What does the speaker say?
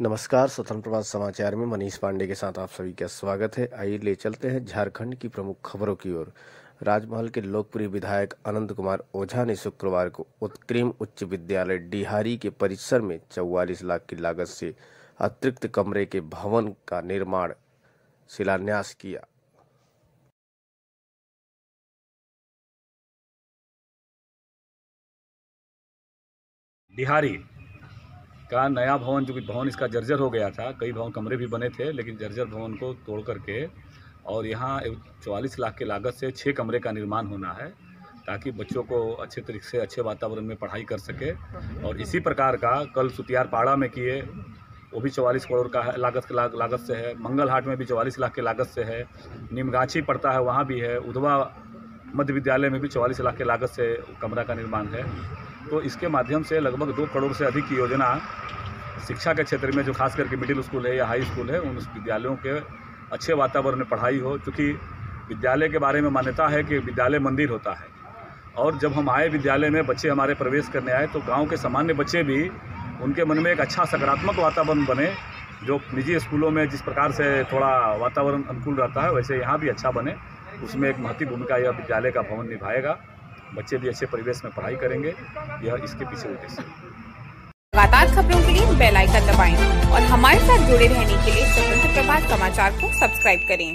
नमस्कार, स्वतंत्र प्रभात समाचार में मनीष पांडे के साथ आप सभी का स्वागत है। आइए ले चलते हैं झारखंड की प्रमुख खबरों की ओर। राजमहल के लोकप्रिय विधायक अनंत कुमार ओझा ने शुक्रवार को उत्कृम उच्च विद्यालय डिहारी के परिसर में चौवालीस लाख की लागत से अतिरिक्त कमरे के भवन का निर्माण शिलान्यास किया। बिहारी का नया भवन जो कि भवन इसका जर्जर हो गया था कई भवन कमरे भी बने थे लेकिन जर्जर भवन को तोड़ करके और यहाँ चौवालीस लाख की लागत से छः कमरे का निर्माण होना है ताकि बच्चों को अच्छे तरीके से अच्छे वातावरण में पढ़ाई कर सके। और इसी प्रकार का कल सुतियार पाड़ा में किए वो भी चौवालीस करोड़ का है लागत के लाग, लागत से है। मंगल हाट में भी चौवालीस लाख की लागत से है। निमगाछी पड़ता है वहाँ भी है। उधवा मध्य विद्यालय में भी चौवालीस लाख के लागत से कमरा का निर्माण है। तो इसके माध्यम से लगभग दो करोड़ से अधिक की योजना शिक्षा के क्षेत्र में, जो खास करके मिडिल स्कूल है या हाई स्कूल है, उन विद्यालयों के अच्छे वातावरण में पढ़ाई हो। क्योंकि विद्यालय के बारे में मान्यता है कि विद्यालय मंदिर होता है। और जब हम आए विद्यालय में, बच्चे हमारे प्रवेश करने आए तो गाँव के सामान्य बच्चे भी उनके मन में एक अच्छा सकारात्मक वातावरण बने, जो निजी स्कूलों में जिस प्रकार से थोड़ा वातावरण अनुकूल रहता है, वैसे यहाँ भी अच्छा बने। उसमें एक महत्व भूमिका यह विद्यालय का भवन निभाएगा। बच्चे भी अच्छे परिवेश में पढ़ाई करेंगे, यह इसके पीछे उद्देश्य लगातार खबरों के लिए बेल आइकन दबाएँ और हमारे साथ जुड़े रहने के लिए स्वतंत्र प्रभात समाचार को सब्सक्राइब करें।